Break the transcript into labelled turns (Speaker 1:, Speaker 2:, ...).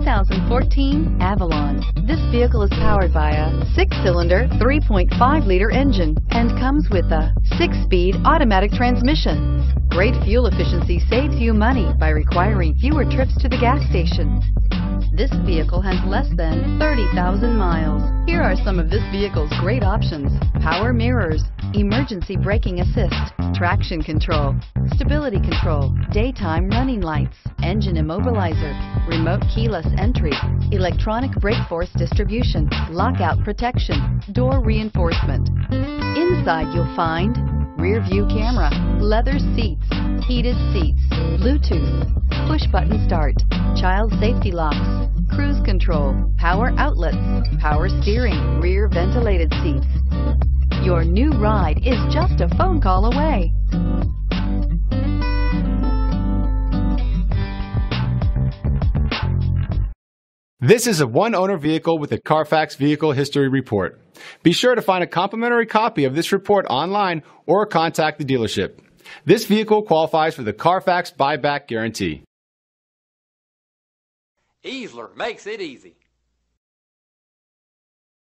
Speaker 1: 2014 Avalon. This vehicle is powered by a six-cylinder, 3.5-liter engine and comes with a six-speed automatic transmission. Great fuel efficiency saves you money by requiring fewer trips to the gas station. This vehicle has less than 30,000 miles. Here are some of this vehicle's great options. Power mirrors, emergency braking assist, traction control, stability control, daytime running lights, engine immobilizer, remote keyless entry, electronic brake force distribution, lockout protection, door reinforcement. Inside you'll find rear view camera, leather seats, heated seats, Bluetooth, push button start, child safety locks, cruise control, power outlets, power steering, rear ventilated seats. Your new ride is just a phone call away.
Speaker 2: This is a one-owner vehicle with a Carfax Vehicle History Report. Be sure to find a complimentary copy of this report online or contact the dealership. This vehicle qualifies for the Carfax buyback guarantee.
Speaker 3: Easler makes it easy.